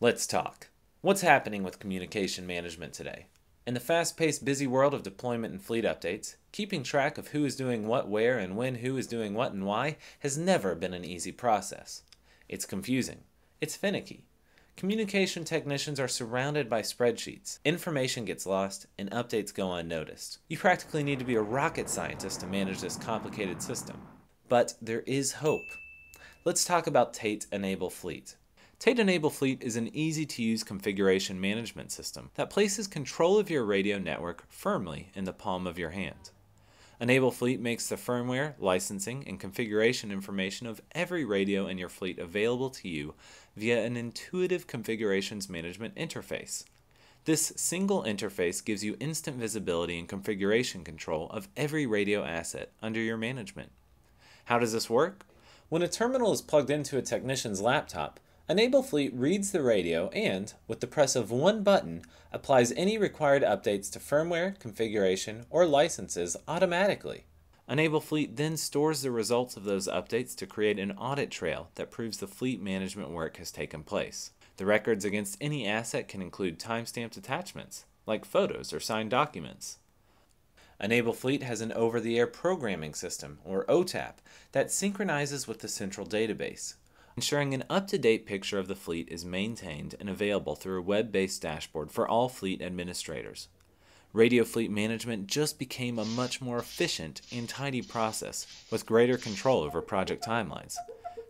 Let's talk. What's happening with communication management today? In the fast paced, busy world of deployment and fleet updates, keeping track of who is doing what where and when who is doing what and why has never been an easy process. It's confusing. It's finicky. Communication technicians are surrounded by spreadsheets. Information gets lost, and updates go unnoticed. You practically need to be a rocket scientist to manage this complicated system. But there is hope. Let's talk about Tait Enable Fleet. Tait Enable Fleet is an easy to use configuration management system that places control of your radio network firmly in the palm of your hand. Enable Fleet makes the firmware, licensing, and configuration information of every radio in your fleet available to you via an intuitive configurations management interface. This single interface gives you instant visibility and configuration control of every radio asset under your management. How does this work? When a terminal is plugged into a technician's laptop, Enable Fleet reads the radio and, with the press of one button, applies any required updates to firmware, configuration, or licenses automatically. Enable Fleet then stores the results of those updates to create an audit trail that proves the fleet management work has taken place. The records against any asset can include timestamped attachments, like photos or signed documents. Enable Fleet has an over the air programming system, or OTAP, that synchronizes with the central database, ensuring an up-to-date picture of the fleet is maintained and available through a web-based dashboard for all fleet administrators. Radio fleet management just became a much more efficient and tidy process with greater control over project timelines.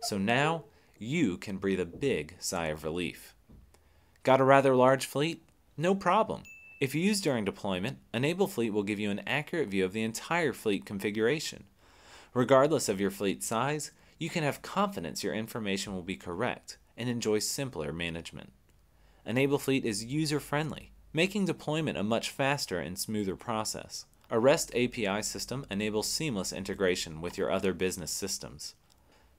So now, you can breathe a big sigh of relief. Got a rather large fleet? No problem. If used during deployment, Enable Fleet will give you an accurate view of the entire fleet configuration. Regardless of your fleet size, you can have confidence your information will be correct and enjoy simpler management. Enable Fleet is user friendly, making deployment a much faster and smoother process. A REST API system enables seamless integration with your other business systems.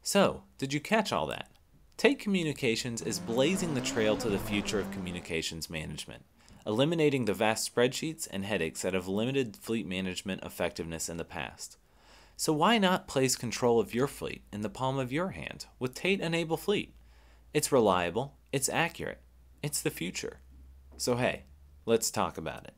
So, did you catch all that? Tait Communications is blazing the trail to the future of communications management, eliminating the vast spreadsheets and headaches that have limited fleet management effectiveness in the past. So why not place control of your fleet in the palm of your hand with Tait Enable Fleet? It's reliable, it's accurate, it's the future. So hey, let's talk about it.